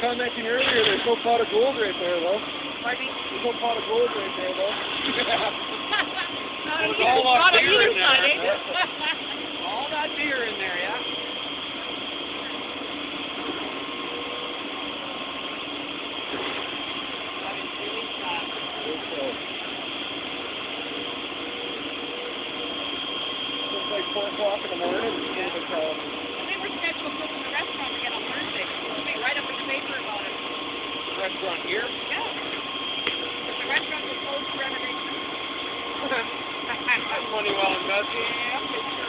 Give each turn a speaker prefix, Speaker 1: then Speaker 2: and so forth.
Speaker 1: commenting earlier, there's no pot of gold right there, though.
Speaker 2: Pardon me?
Speaker 1: There's no pot of gold right there, though.
Speaker 2: Not on
Speaker 3: There's
Speaker 2: either,
Speaker 3: all that
Speaker 2: not
Speaker 3: beer in there.
Speaker 2: eh?
Speaker 3: All that beer in there, yeah? That is really sad.
Speaker 1: It's like 4 o'clock in the morning. It's
Speaker 3: here?
Speaker 2: Yeah. But the restaurant was closed for renovation.
Speaker 3: That's money well invested.
Speaker 2: Yeah.